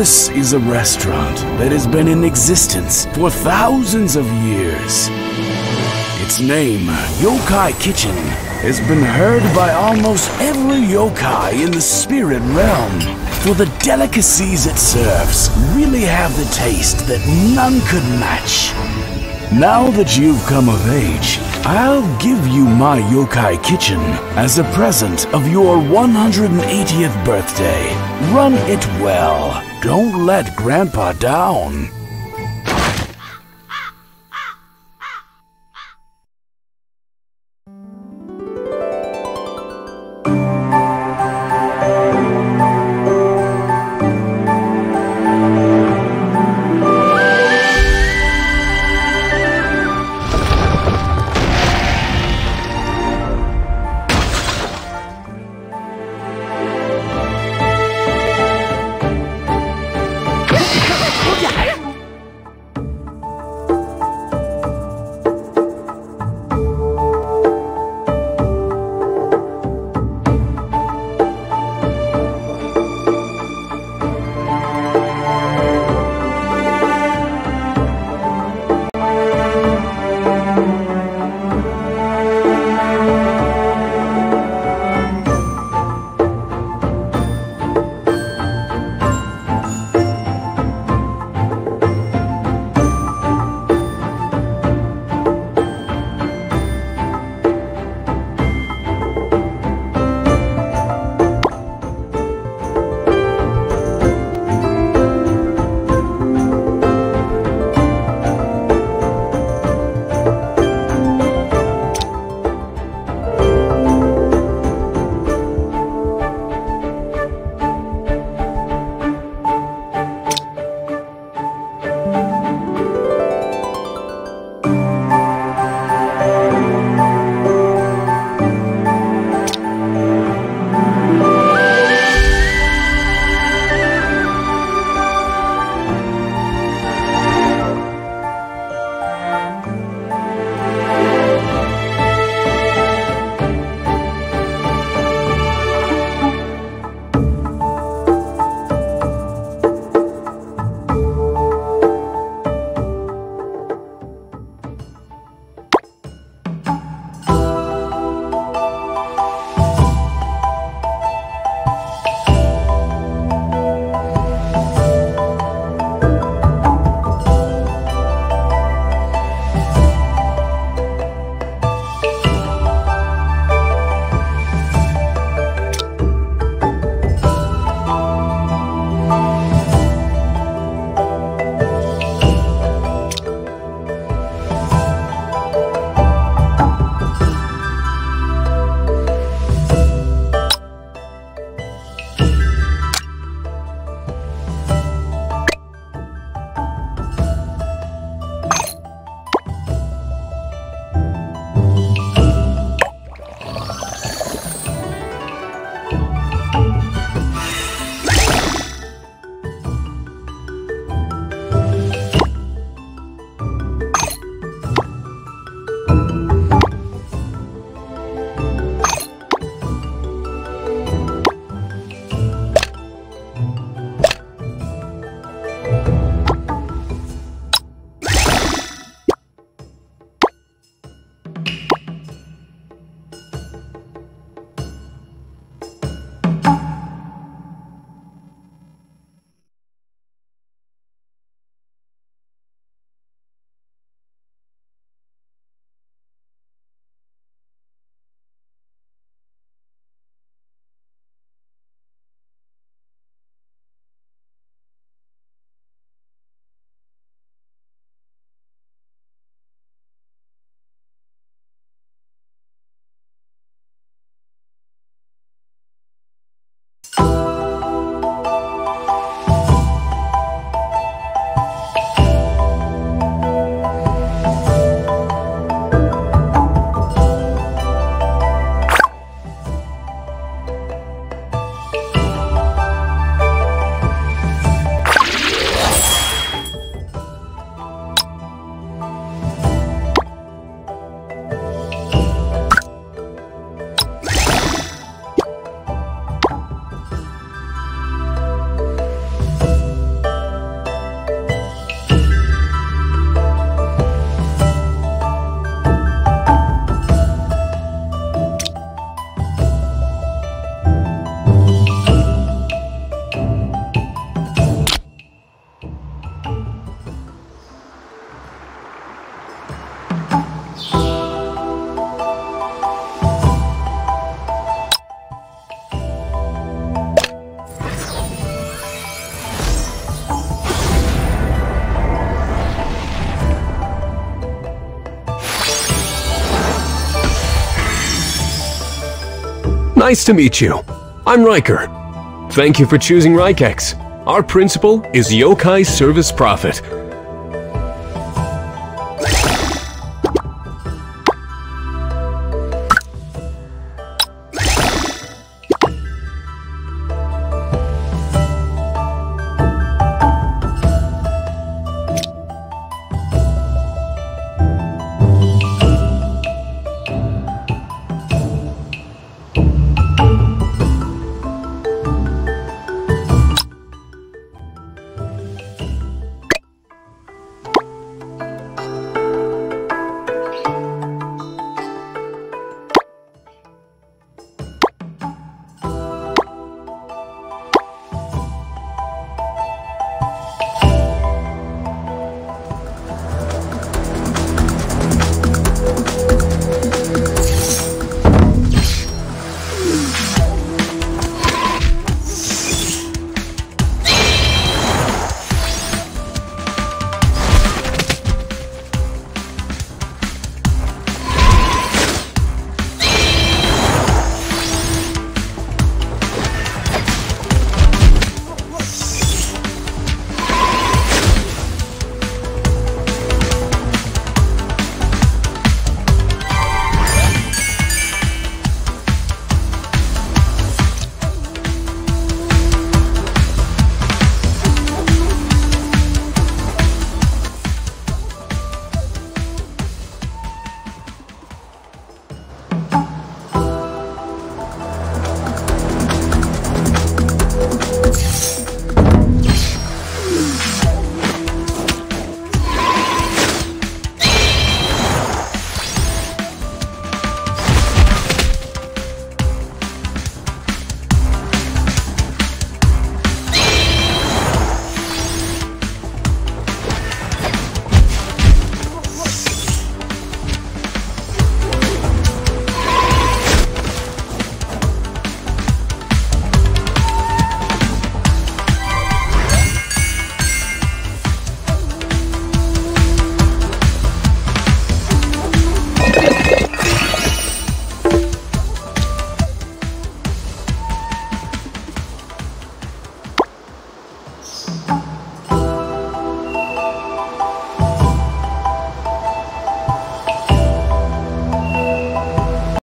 This is a restaurant that has been in existence for thousands of years. Its name, Yokai Kitchen, has been heard by almost every yokai in the spirit realm. For the delicacies it serves really have the taste that none could match. Now that you've come of age, I'll give you my yokai kitchen as a present of your 180th birthday. Run it well. Don't let Grandpa down. Nice to meet you. I'm Riker. Thank you for choosing Rikex. Our principle is Yokai Service Profit.